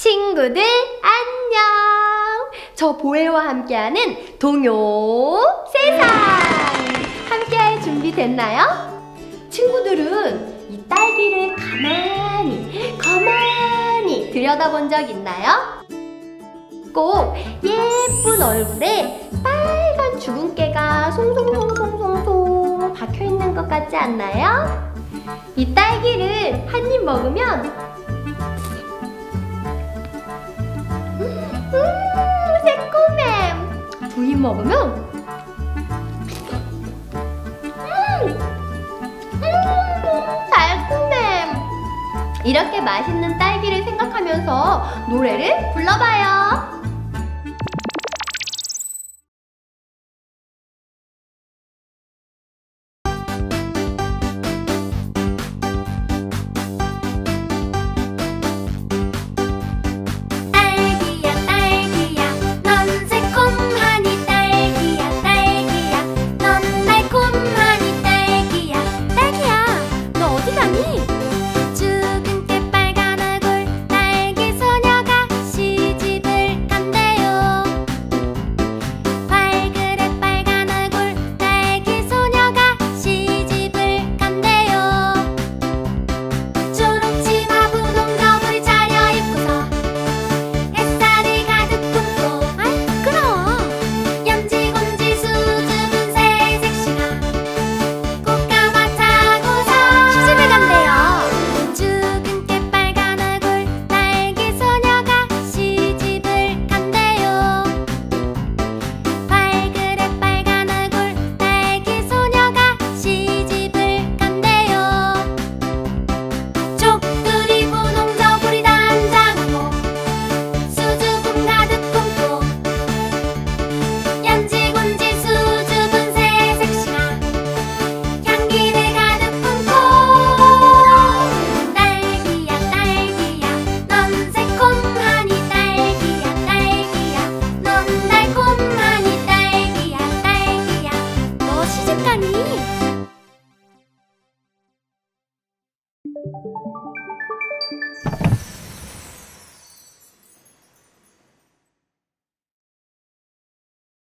친구들 안녕! 저 보혜와 함께하는 동요 세상! 함께할 준비 됐나요? 친구들은 이 딸기를 가만히 가만히 들여다본 적 있나요? 꼭 예쁜 얼굴에 빨간 주근깨가 송송송송송 박혀있는 것 같지 않나요? 이 딸기를 한 입 먹으면 먹으면? 음! 음! 이렇게 맛있는 딸기를 생각하면서 노래를 불러봐요.